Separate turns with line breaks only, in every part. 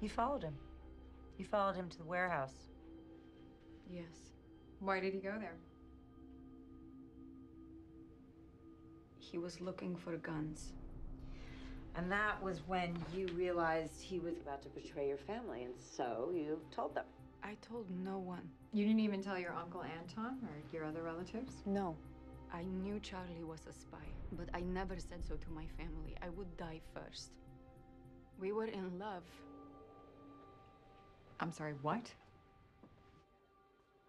You followed him. You followed him to the warehouse.
Yes.
Why did he go there?
He was looking for guns.
And that was when you realized he was about to betray your family, and so you told them.
I told no one.
You didn't even tell your Uncle Anton or your other relatives?
No. I knew Charlie was a spy, but I never said so to my family. I would die first. We were in love.
I'm sorry, what?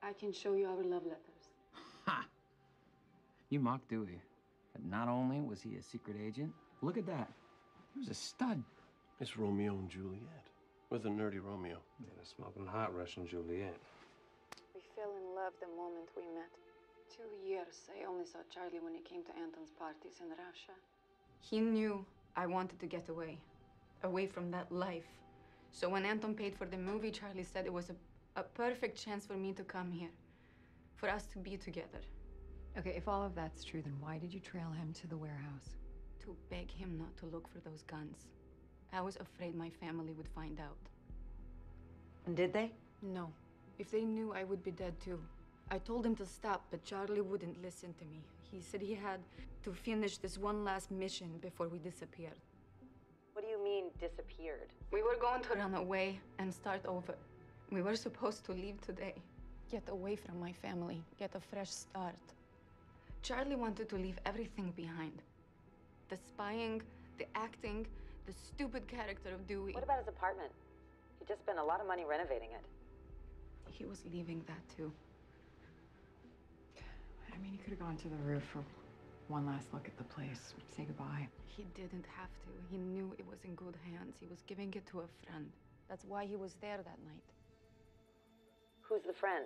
I can show you our love letters.
Ha! You mock Dewey. But not only was he a secret agent, look at that. He was a stud.
It's Romeo and Juliet. With a nerdy Romeo.
And a smoking hot Russian Juliet.
We fell in love the moment we met. Two years, I only saw Charlie when he came to Anton's parties in Russia. He knew I wanted to get away, away from that life. So when Anton paid for the movie, Charlie said it was a, a perfect chance for me to come here, for us to be together,
Okay, if all of that's true, then why did you trail him to the warehouse?
to beg him not to look for those guns. I was afraid my family would find out.
And did they?
No. If they knew, I would be dead too. I told him to stop, but Charlie wouldn't listen to me. He said he had to finish this one last mission before we disappeared.
What do you mean, disappeared?
We were going to run away and start over. We were supposed to leave today. Get away from my family, get a fresh start. Charlie wanted to leave everything behind the spying, the acting, the stupid character of Dewey.
What about his apartment? He just spent a lot of money renovating it.
He was leaving that too.
I mean, he could have gone to the roof for one last look at the place, say goodbye.
He didn't have to. He knew it was in good hands. He was giving it to a friend. That's why he was there that night.
Who's the friend?